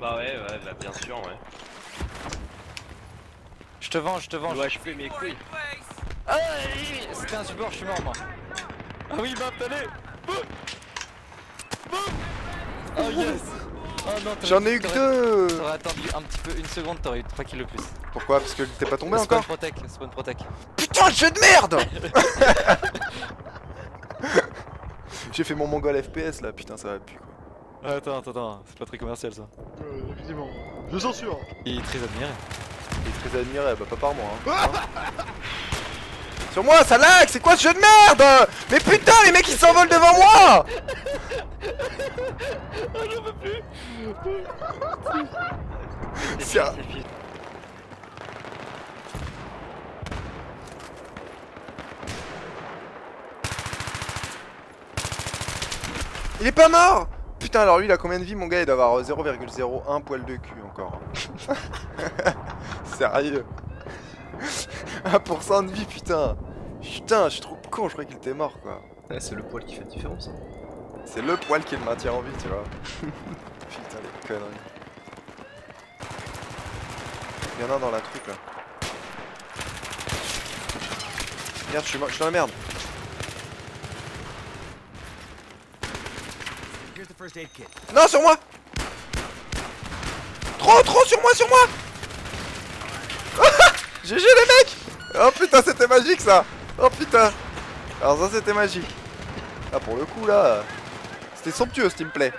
Bah ouais, ouais, bah bien sûr, ouais. Je te venge, je te venge. Ouais, je fais mes couilles. Ah, C'était un support, je suis mort moi. Ah oui, Bap, allez Boum Boum Oh yes Oh non, J'en ai eu que deux T'aurais attendu un petit peu, une seconde, t'aurais eu 3 kills de plus. Pourquoi? Parce que t'es pas tombé spawn encore? Protect, spawn protect. Putain, le jeu de merde J'ai fait mon mongol FPS là, putain, ça va plus quoi. Attends, attends, attends, c'est pas très commercial ça. Effectivement. Je censure. Il est très admiré. Il est très admiré, bah pas par moi. Hein. Sur moi, ça lag, c'est quoi ce jeu de merde? Mais putain, les mecs ils s'envolent devant moi C'est un- C'est fils. Il est pas mort Putain, alors lui il a combien de vie mon gars Il doit avoir 0,01 poil de cul encore. Sérieux 1% de vie, putain Putain, je suis trop con, je croyais qu'il était mort quoi. Ouais, c'est le poil qui fait la différence. hein. C'est le poil qui le maintient en vie, tu vois. Putain, les conneries. Il y en a un dans la truc là. Merde, je suis, je suis dans la merde. Non, sur moi Trop, trop, sur moi, sur moi GG les mecs Oh putain, c'était magique ça Oh putain Alors ça, c'était magique. Ah, pour le coup là... C'était somptueux ce teamplay.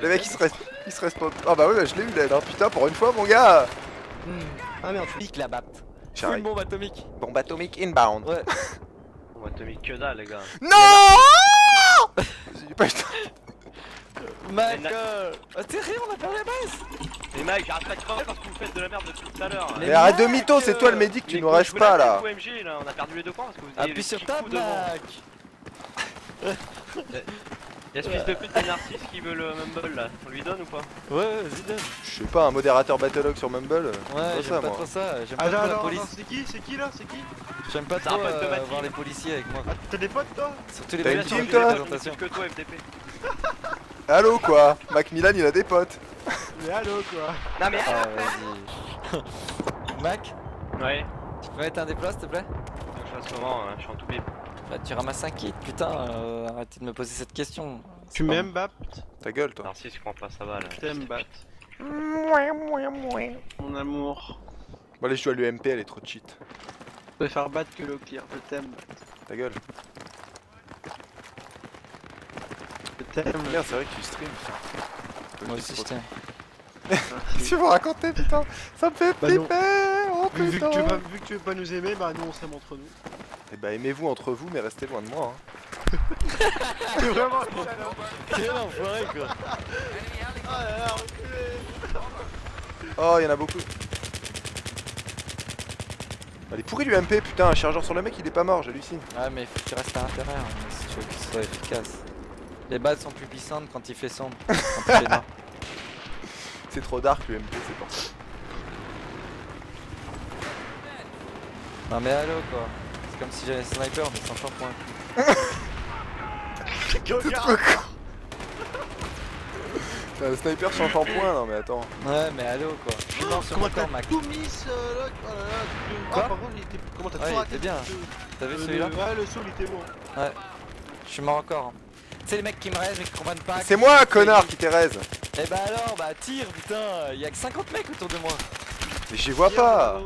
Les mecs ils se restent. Ils se restent pas. Ah bah ouais, je l'ai eu l'aide, hein. Putain, pour une fois, mon gars Ah merde, Pique la Bap. Full J'arrive. bombe atomique. Bombe atomique inbound. Ouais. Te mettre que dalle, les gars. Non J'ai pas eu le temps. Mec, Mais euh... oh, t'es rien, on a perdu la base Les mecs, j'arrête pas de crever parce que vous faites de la merde depuis tout à l'heure. Mais Mais arrête de mytho, c'est toi le médic, tu nous voulais pas là. OMG là, on a perdu les deux points parce que vous avez Appuie sur devant. mec Y'a ce fils de pute de Narcisse qui veut le Mumble là, on lui donne ou pas Ouais, ouais, vas-y, donne. Je sais pas, un modérateur Battlelog sur Mumble. Ouais, j'aime ça, pas moi. trop ça, j'aime Ah, pas trop la police. c'est qui C'est qui là C'est qui J'aime pas C'est un trop euh, voir les policiers avec moi. Ah, t'as des potes toi Surtout les T'as une policiers team, toi que toi FTP. Allô quoi Macmillan il a des potes. Mais allô quoi Non mais Ah, vas-y. Mac, Ouais, tu peux mettre un déploie s'il te plaît je hein, je suis en tout bip. Bah, tu ramasses un kit, putain, euh, arrêtez de me poser cette question. Tu pas- m'aimes Bap Ta gueule toi. Narcisse, je prends pas sa balle. T'aimes Bap Mon amour. Bon allez, je joue à l'UMP, elle est trop cheat. Je préfère battre que le clear, je t'aime. Ta gueule. Je t'aime. Merde, c'est vrai que tu stream. Moi aussi, je tiens. Tu vous raconter putain? Ça me fait Bah flipper Oh Vu, vu que tu veux pas, vu que tu veux pas nous aimer, bah nous on s'aime entre nous. Eh bah aimez-vous entre vous mais restez loin de moi hein. C'est vraiment Quel enfoiré quoi Oh y'en a beaucoup Elle est pourrie l'UMP putain, un chargeur sur le mec il est pas mort, j'hallucine. Ouais, mais il faut qu'il reste à l'intérieur hein, si tu veux qu'il soit efficace. Les balles sont plus puissantes quand il fait sombre. quand il fait noir. C'est trop dark l'UMP, c'est pour ça. Non, mais allô quoi. C'est comme si j'avais un sniper, mais sans shampoing. T'as un sniper sans shampoing, non mais attends. Ouais, mais allô quoi. Je suis mort sur Comment t'as corps, Mac. tout mis euh, là Oh là là tu- Quoi Ah par contre il était... Comment t'as Ouais, tout il raté était bien. T'as vu euh, celui-là le- Ouais le saut il était bon. Je suis mort encore. Tu sais, les mecs qui me restent mais qui comprennent pas. C'est moi connard qui t'érèse Eh bah alors, bah tire putain. Il y a que 50 mecs autour de moi. Mais j'y vois pas.